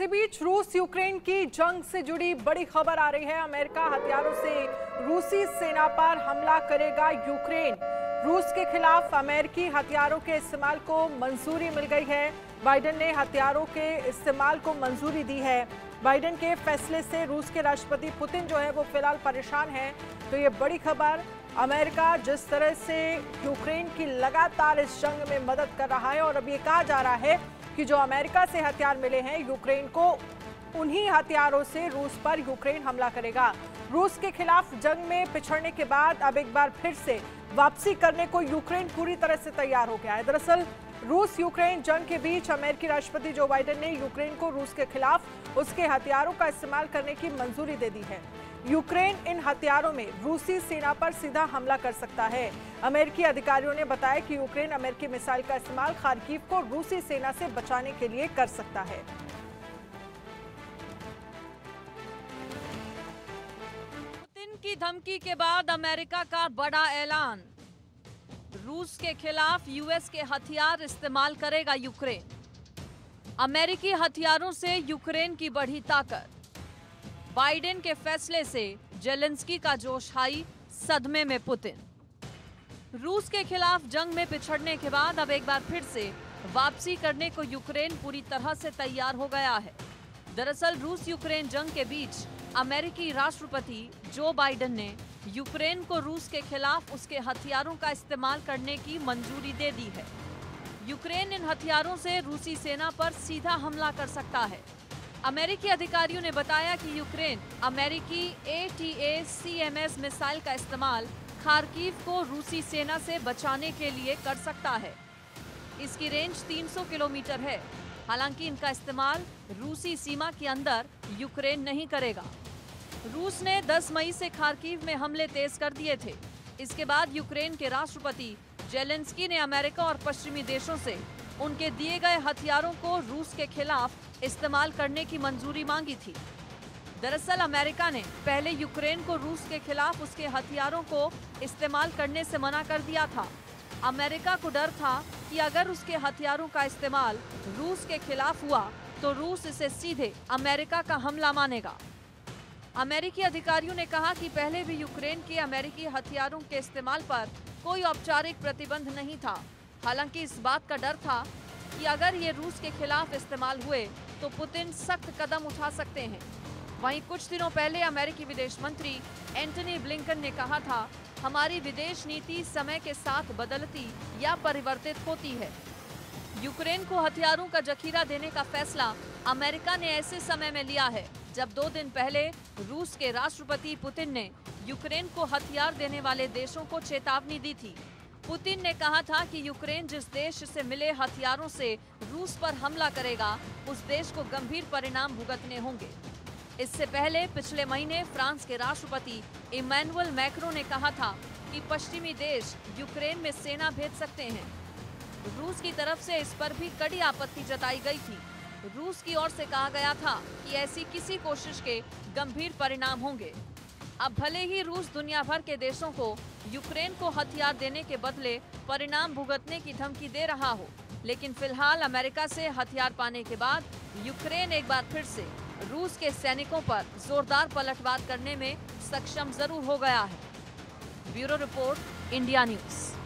इसी बीच रूस यूक्रेन की जंग से जुड़ी बड़ी खबर आ रही है। अमेरिका हथियारों से रूसी सेना पर हमला करेगा यूक्रेन। रूस के खिलाफ अमेरिकी हथियारों के इस्तेमाल को मंजूरी मिल गई है। बाइडेन ने हथियारों के इस्तेमाल को मंजूरी दी है। बाइडेन के फैसले से रूस के राष्ट्रपति पुतिन जो है, वो फ़िलहाल परेशान है। तो ये बड़ी खबर, अमेरिका जिस तरह से यूक्रेन की लगातार इस जंग में मदद कर रहा है और अब ये कहा जा रहा है कि जो अमेरिका से हथियार मिले हैं यूक्रेन को, उन्हीं हथियारों से रूस पर यूक्रेन हमला करेगा। रूस के खिलाफ जंग में पिछड़ने के बाद अब एक बार फिर से वापसी करने को यूक्रेन पूरी तरह से तैयार हो गया है। दरअसल, रूस यूक्रेन जंग के बीच अमेरिकी राष्ट्रपति जो बाइडेन ने यूक्रेन को रूस के खिलाफ उसके हथियारों का इस्तेमाल करने की मंजूरी दे दी है। यूक्रेन इन हथियारों में रूसी सेना पर सीधा हमला कर सकता है। अमेरिकी अधिकारियों ने बताया कि यूक्रेन अमेरिकी मिसाइल का इस्तेमाल खारकीव को रूसी सेना से बचाने के लिए कर सकता है। पुतिन की धमकी के बाद अमेरिका का बड़ा ऐलान। रूस के खिलाफ यूएस के हथियार इस्तेमाल करेगा यूक्रेन। अमेरिकी हथियारों से यूक्रेन की बढ़ी ताकत। बाइडेन के फैसले से जेलेंस्की का जोश हाई सदमे में पुतिन। रूस के खिलाफ जंग में पिछड़ने के बाद अब एक बार फिर से वापसी करने को यूक्रेन पूरी तरह से तैयार हो गया है। दरअसल रूस यूक्रेन जंग के बीच अमेरिकी राष्ट्रपति जो बाइडेन ने यूक्रेन को रूस के खिलाफ उसके हथियारों का इस्तेमाल करने की मंजूरी दे दी है। यूक्रेन इन हथियारों से रूसी सेना पर सीधा हमला कर सकता है। अमेरिकी अधिकारियों ने बताया कि यूक्रेन अमेरिकी A T A C M S missile का इस्तेमाल खारकीव को रूसी सेना से बचाने के लिए कर सकता है। इसकी रेंज 300 किलोमीटर है। हालाँकि इनका इस्तेमाल रूसी सीमा के अंदर यूक्रेन नहीं करेगा। रूस ने 10 मई से खारकीव में हमले तेज कर दिए थे। इसके बाद यूक्रेन के राष्ट्रपति जेलेंस्की ने अमेरिका और पश्चिमी देशों से उनके दिए गए हथियारों को रूस के खिलाफ इस्तेमाल करने की मंजूरी मांगी थी। दरअसल अमेरिका ने पहले यूक्रेन को रूस के खिलाफ उसके हथियारों को इस्तेमाल करने से मना कर दिया था। अमेरिका को डर था कि अगर उसके हथियारों का इस्तेमाल रूस के खिलाफ हुआ तो रूस इसे सीधे अमेरिका का हमला मानेगा। अमेरिकी अधिकारियों ने कहा कि पहले भी यूक्रेन के अमेरिकी हथियारों के इस्तेमाल पर कोई औपचारिक प्रतिबंध नहीं था। हालाँकि इस बात का डर था कि अगर ये रूस के खिलाफ इस्तेमाल हुए तो पुतिन सख्त कदम उठा सकते हैं। वहीं कुछ दिनों पहले अमेरिकी विदेश मंत्री एंटनी ब्लिंकन ने कहा था, हमारी विदेश नीति समय के साथ बदलती या परिवर्तित होती है। यूक्रेन को हथियारों का जखीरा देने का फैसला अमेरिका ने ऐसे समय में लिया है, जब दो दिन पहले रूस के राष्ट्रपति पुतिन ने यूक्रेन को हथियार देने वाले देशों को चेतावनी दी थी। पुतिन ने कहा था कि यूक्रेन जिस देश से मिले हथियारों से रूस पर हमला करेगा, उस देश को गंभीर परिणाम भुगतने होंगे। इससे पहले पिछले महीने फ्रांस के राष्ट्रपति इमैनुअल मैक्रो ने कहा था कि पश्चिमी देश यूक्रेन में सेना भेज सकते हैं। रूस की तरफ़ से इस पर भी कड़ी आपत्ति जताई गई थी। रूस की ओर से कहा गया था कि ऐसी किसी कोशिश के गंभीर परिणाम होंगे। अब भले ही रूस दुनिया भर के देशों को यूक्रेन को हथियार देने के बदले परिणाम भुगतने की धमकी दे रहा हो। लेकिन फ़िलहाल अमेरिका से हथियार पाने के बाद यूक्रेन एक बार फिर से रूस के सैनिकों पर जोरदार पलटवार करने में सक्षम ज़रूर हो गया है। Bureau report, India news.